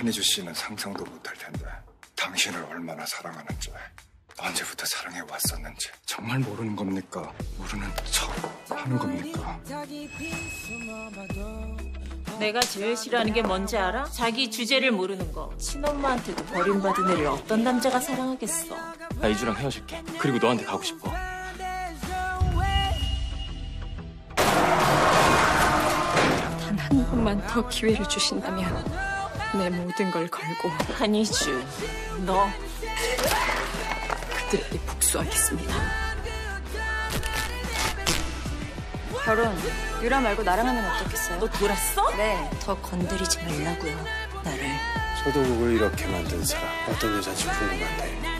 한희주 씨는 상상도 못할 텐데 당신을 얼마나 사랑하는지 언제부터 사랑해 왔었는지 정말 모르는 겁니까? 모르는 척 하는 겁니까? 내가 제일 싫어하는 게 뭔지 알아? 자기 주제를 모르는 거. 친엄마한테도 버림받은 애를 어떤 남자가 사랑하겠어. 나 이주랑 헤어질게. 그리고 너한테 가고 싶어. 단 한 번만 더 기회를 주신다면 내 모든 걸 걸고 한이주, 너 그들에게 복수하겠습니다. 결혼 유라 말고 나랑 하면 어떻겠어요? 너 돌았어? 네. 더 건드리지 말라고요. 나를. 소도국을 이렇게 만든 사람 어떤 여자인지 궁금한데